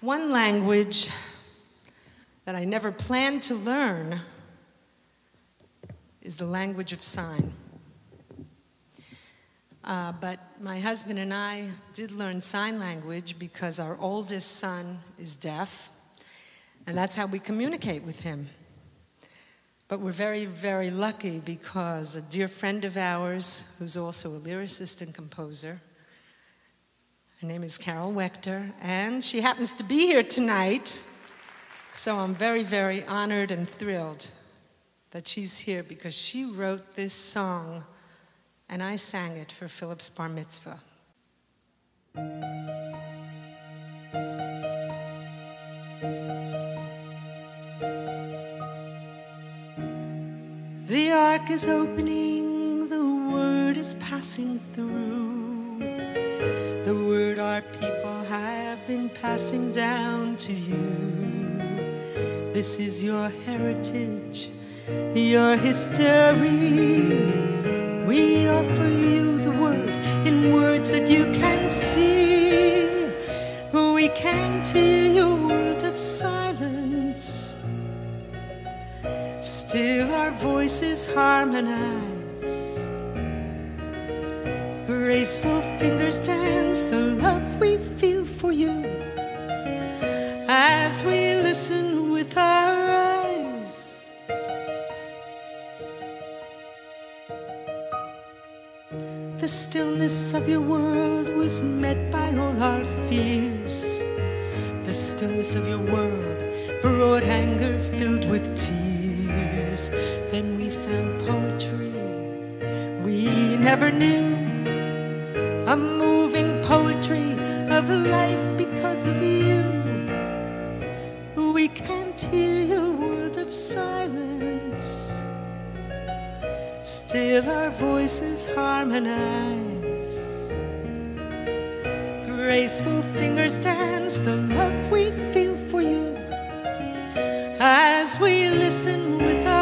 One language that I never planned to learn is the language of sign. Uh, but my husband and I did learn sign language because our oldest son is deaf, and that's how we communicate with him. But we're very, very lucky because a dear friend of ours, who's also a lyricist and composer, her name is Carole Wechter, and she happens to be here tonight. So I'm very, very honored and thrilled that she's here because she wrote this song and I sang it for Philip's bar mitzvah. The ark is opening, the word is passing through. Our people have been passing down to you. This is your heritage, your history. We offer you the word in words that you can sing. We can't hear your world of silence. Still, our voices harmonize. Graceful fingers dance the love we feel for you as we listen with our eyes. The stillness of your world was met by all our fears. The stillness of your world brought anger filled with tears. Then we found poetry we never knew. A moving poetry of life because of you. We can't hear your world of silence. Still our voices harmonize. Graceful fingers dance the love we feel for you as we listen with our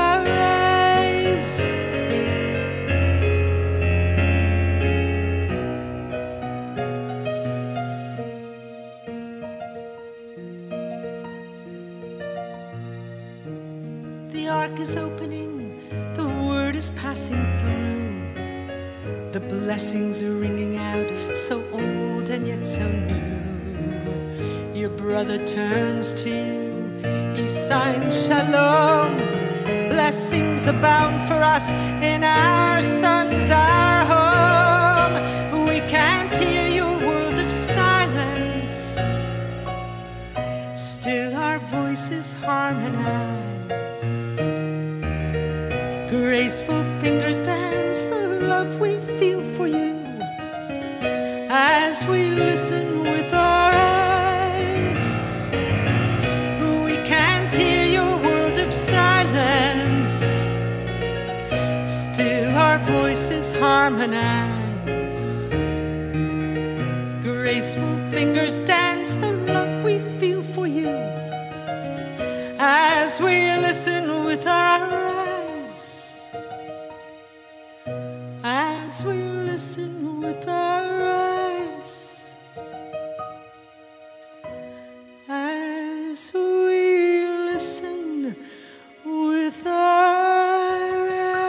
The ark is opening the word is passing through. The blessings are ringing out, so old and yet so new. Your brother turns to you, he signs shalom. Blessings abound for us in our sons, our home. We can't hear your world of silence, still our voices harmonize graceful fingers dance the love we feel for you as we listen with our eyes. We can't hear your world of silence, still our voices harmonize. Graceful fingers dance the love we feel for you as we listen with our with our eyes. As we listen with our eyes.